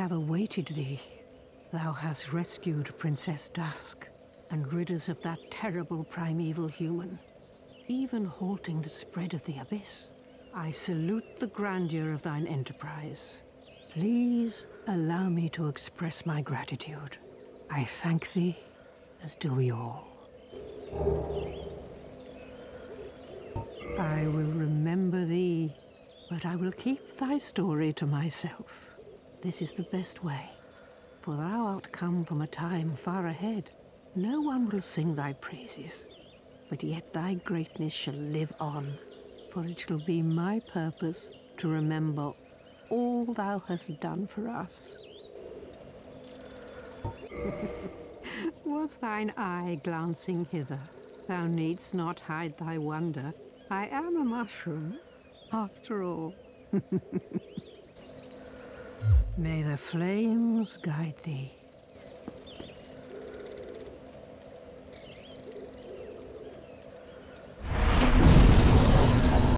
have awaited thee. Thou hast rescued Princess Dusk and rid us of that terrible primeval human, even halting the spread of the abyss. I salute the grandeur of thine enterprise. Please allow me to express my gratitude. I thank thee, as do we all. I will remember thee, but I will keep thy story to myself. This is the best way, for thou art come from a time far ahead. No one will sing thy praises, but yet thy greatness shall live on, for it shall be my purpose to remember all thou hast done for us. Was thine eye glancing hither? Thou needst not hide thy wonder. I am a mushroom, after all. May the flames guide thee.